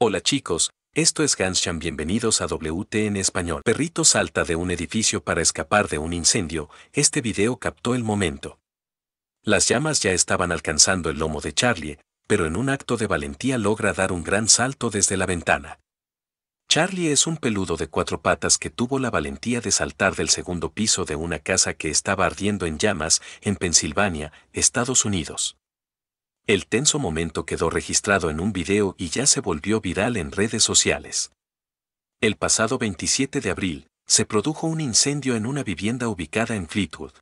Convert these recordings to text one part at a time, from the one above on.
Hola chicos, esto es Gansham bienvenidos a WT en español. Perrito salta de un edificio para escapar de un incendio, este video captó el momento. Las llamas ya estaban alcanzando el lomo de Charlie, pero en un acto de valentía logra dar un gran salto desde la ventana. Charlie es un peludo de cuatro patas que tuvo la valentía de saltar del segundo piso de una casa que estaba ardiendo en llamas en Pensilvania, Estados Unidos. El tenso momento quedó registrado en un video y ya se volvió viral en redes sociales. El pasado 27 de abril, se produjo un incendio en una vivienda ubicada en Fleetwood.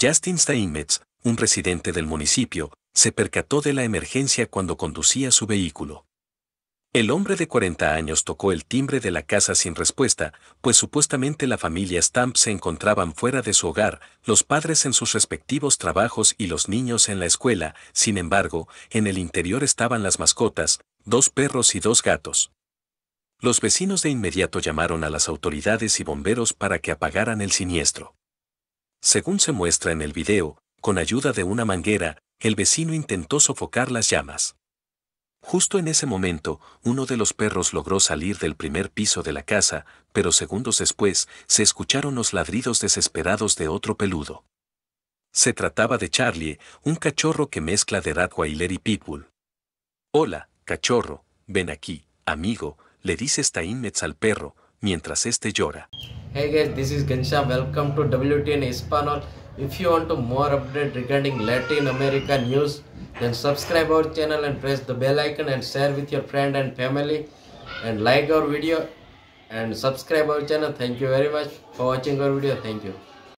Justin Steinmetz, un residente del municipio, se percató de la emergencia cuando conducía su vehículo. El hombre de 40 años tocó el timbre de la casa sin respuesta, pues supuestamente la familia Stamp se encontraban fuera de su hogar, los padres en sus respectivos trabajos y los niños en la escuela, sin embargo, en el interior estaban las mascotas, dos perros y dos gatos. Los vecinos de inmediato llamaron a las autoridades y bomberos para que apagaran el siniestro. Según se muestra en el video, con ayuda de una manguera, el vecino intentó sofocar las llamas. Justo en ese momento, uno de los perros logró salir del primer piso de la casa, pero segundos después se escucharon los ladridos desesperados de otro peludo. Se trataba de Charlie, un cachorro que mezcla de Rottweiler y Pitbull. Hola, cachorro, ven aquí, amigo, le dice Steinmetz al perro, mientras este llora. Hey guys, this is Gansham. Welcome to WTN Espanol. If you want to more update regarding Latin America news, then subscribe our channel and press the bell icon and share with your friend and family and like our video and subscribe our channel. Thank you very much for watching our video. Thank you.